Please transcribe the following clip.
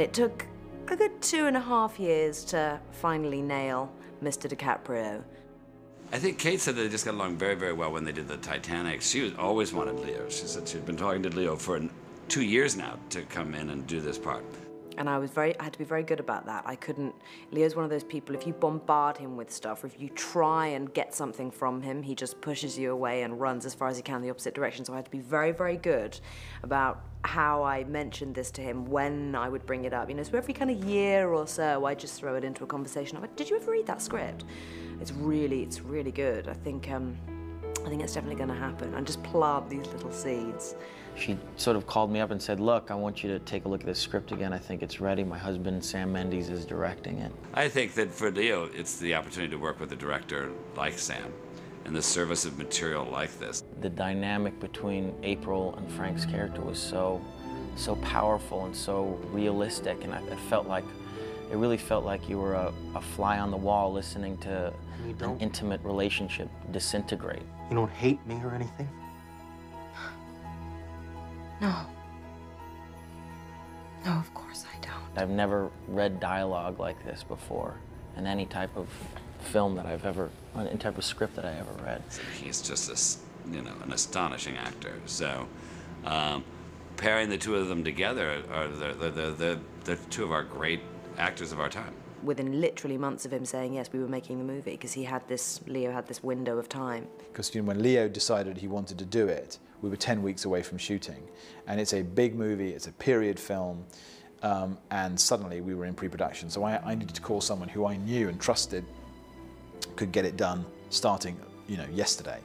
And it took a good two and a half years to finally nail Mr. DiCaprio. I think Kate said they just got along very, very well when they did the Titanic. She was, always wanted Leo. She said she'd been talking to Leo for two years now to come in and do this part. And I was very, I had to be very good about that. I couldn't, Leo's one of those people, if you bombard him with stuff, or if you try and get something from him, he just pushes you away and runs as far as he can in the opposite direction. So I had to be very, very good about how I mentioned this to him, when I would bring it up. You know, so every kind of year or so, I just throw it into a conversation. I'm like, did you ever read that script? It's really, it's really good. I think, um, I think it's definitely going to happen. And just plant these little seeds. She sort of called me up and said, look, I want you to take a look at this script again. I think it's ready. My husband, Sam Mendes, is directing it. I think that for Leo, it's the opportunity to work with a director like Sam in the service of material like this. The dynamic between April and Frank's character was so, so powerful and so realistic, and I, it felt like, it really felt like you were a, a fly on the wall listening to an intimate relationship disintegrate. You don't hate me or anything? No. No, of course I don't. I've never read dialogue like this before in any type of film that I've ever, any type of script that I ever read. He's just a, you know, an astonishing actor. So um, pairing the two of them together are the, the, the, the, the two of our great actors of our time within literally months of him saying yes, we were making the movie because he had this, Leo had this window of time. Because you know, when Leo decided he wanted to do it, we were 10 weeks away from shooting. And it's a big movie, it's a period film, um, and suddenly we were in pre-production. So I, I needed to call someone who I knew and trusted could get it done starting, you know, yesterday.